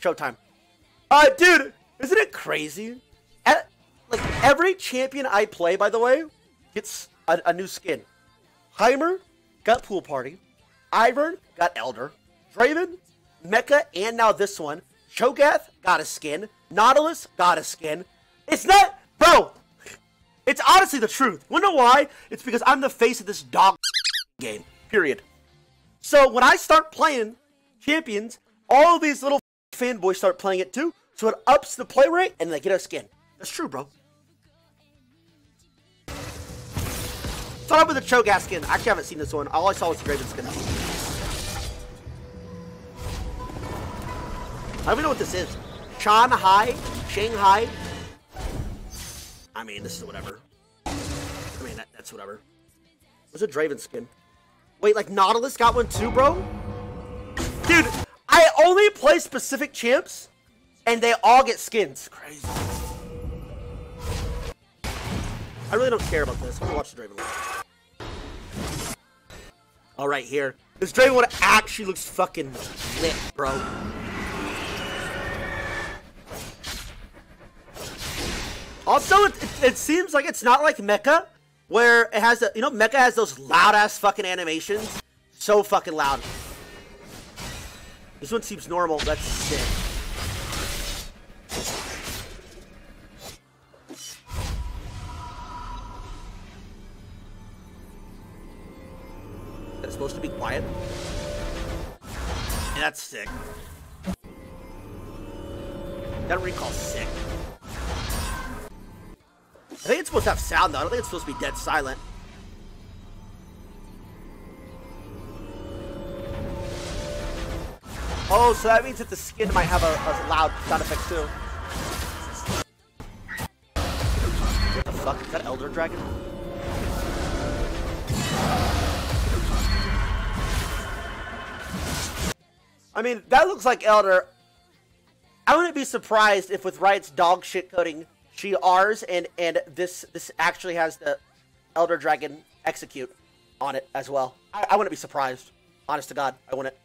Showtime. Uh, dude, isn't it crazy? At, like, every champion I play, by the way, gets a, a new skin. Heimer got Pool Party. Ivern got Elder. Draven, Mecha, and now this one. Cho'Gath got a skin. Nautilus got a skin. It's not, bro. It's honestly the truth. You know why? It's because I'm the face of this dog game. Period. So when I start playing champions, all these little fanboys start playing it too. So it ups the play rate and they get a skin. That's true, bro. Start up with the Cho'Gath skin. I actually haven't seen this one. All I saw was the Draven skin. I don't even know what this is. Shan Hai? Shanghai? I mean, this is whatever. I mean, that, that's whatever. What's a Draven skin? Wait, like Nautilus got one too, bro? Dude, I only play specific champs, and they all get skins. Crazy. I really don't care about this. I'm gonna watch the Draven one. All right, here. This Draven one actually looks fucking lit, bro. Also, it, it, it, seems like it's not like Mecha, where it has the, you know, Mecha has those loud ass fucking animations. So fucking loud. This one seems normal. That's sick. That's supposed to be quiet. That's sick. That recall sick. I think it's supposed to have sound, though. I don't think it's supposed to be dead silent. Oh, so that means that the skin might have a, a loud sound effect, too. What the fuck? Is that Elder Dragon? I mean, that looks like Elder. I wouldn't be surprised if with Riot's dog shit coding she R's and and this this actually has the Elder Dragon execute on it as well. I, I wouldn't be surprised. Honest to God, I wouldn't.